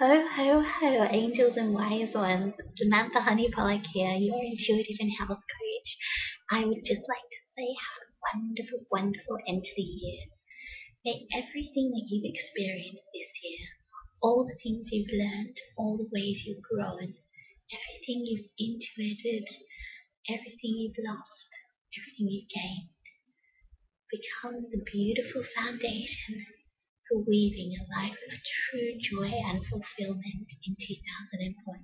Ho, ho, ho, angels and wise ones. Samantha Honey Pollock here, your intuitive and health coach. I would just like to say have a wonderful, wonderful end to the year. May everything that you've experienced this year, all the things you've learned, all the ways you've grown, everything you've intuited, everything you've lost, everything you've gained, become the beautiful foundation for weaving a life of true joy and fulfillment in 2014.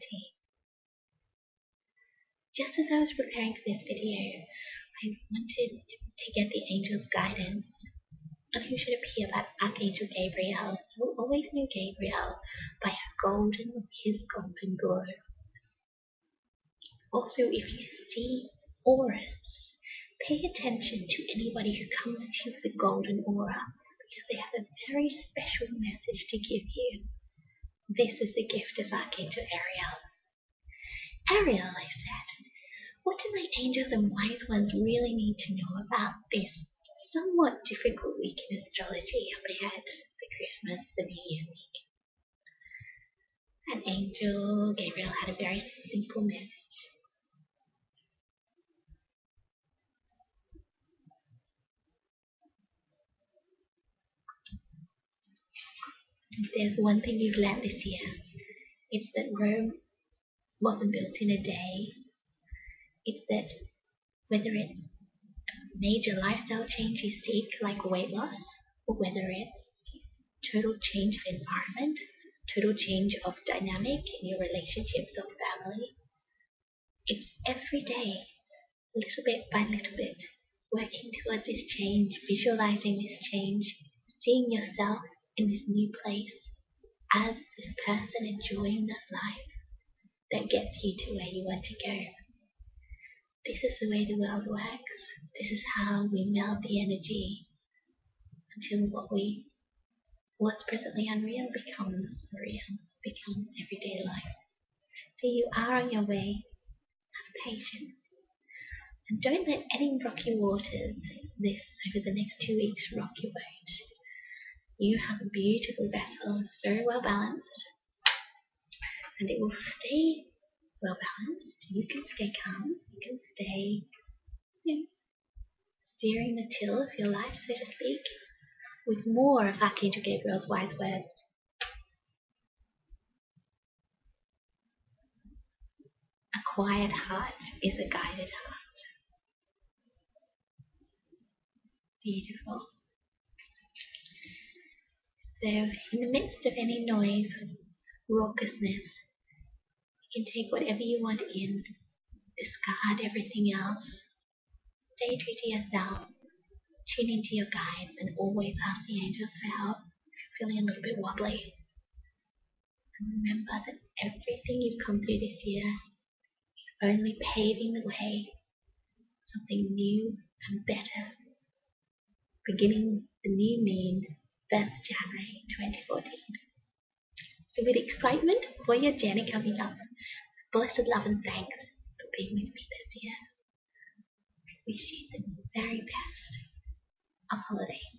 Just as I was preparing for this video, I wanted to get the angel's guidance on who should appear by Archangel Gabriel. Will always know Gabriel by her golden, his golden glow. Also, if you see auras, pay attention to anybody who comes to you with a golden aura because they have a very special message to give you. This is the gift of Archangel Ariel. Ariel, I said, what do my angels and wise ones really need to know about this somewhat difficult week in astrology up ahead, the Christmas, the New Year week? And Angel Gabriel had a very simple message. If there's one thing you've learned this year, it's that Rome wasn't built in a day. It's that whether it's a major lifestyle change you seek, like weight loss, or whether it's total change of environment, total change of dynamic in your relationships or family, it's every day, little bit by little bit, working towards this change, visualizing this change, seeing yourself in this new place as this person enjoying that life that gets you to where you want to go. This is the way the world works. This is how we meld the energy until what we what's presently unreal becomes real, becomes everyday life. So you are on your way. Have patience. And don't let any rocky waters this over the next two weeks rock your boat. You have a beautiful vessel. It's very well balanced. And it will stay well balanced. You can stay calm. You can stay you know, steering the till of your life, so to speak, with more of Archangel Gabriel's wise words. A quiet heart is a guided heart. Beautiful. So, in the midst of any noise, raucousness, you can take whatever you want in, discard everything else, stay true to yourself, tune into your guides, and always ask the angels for help if you're feeling a little bit wobbly. And remember that everything you've come through this year is only paving the way something new and better, beginning the new mean 1st January 2014. So with excitement for your journey coming up, blessed love and thanks for being with me this year. I wish you the very best of holidays.